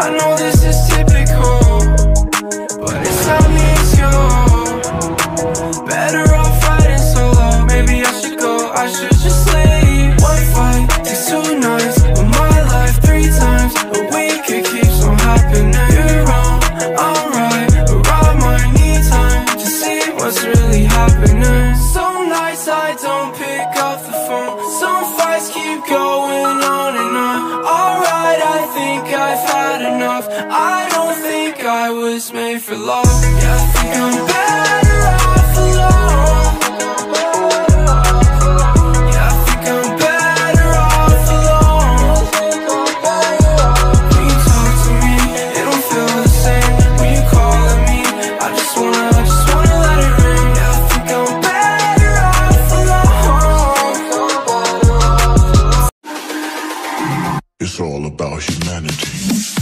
I know this is typical. Was made for love. Yeah, I think I'm better off alone. Yeah, I think I'm better off alone. You talk to me, it don't feel the same. When you call me, I just wanna, I just wanna let it ring. Yeah, I think I'm better off alone. It's all about humanity.